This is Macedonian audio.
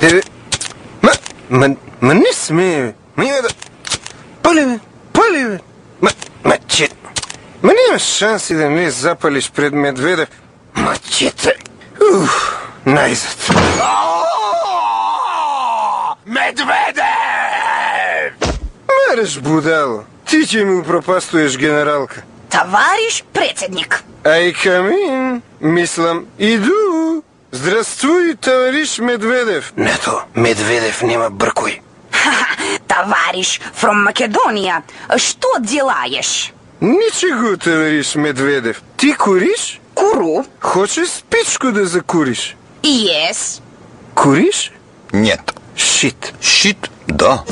Тебе... Ма, ма, ма не смее, бе. Ма има да... Пали, бе, пали, бе. Ма, ма, че... Ма няма шанси да ме запалиш пред Медведев. Мачете. Уф, најзад. Медведев! Мареш, будало. Ти ќе ми упропастуеш генералка. Товариш председник. Ай, камин. Мислам, иду. Здравствуй, товариш Медведев. Нето, Медведев нема бркуј. Товариш from Македонија. Што делаеш? Ничего, товариш Медведев. Ти куриш? Куру? Хочеш спичку да закуриш? Yes. Куриш? Нет. Шит. Щит? Да.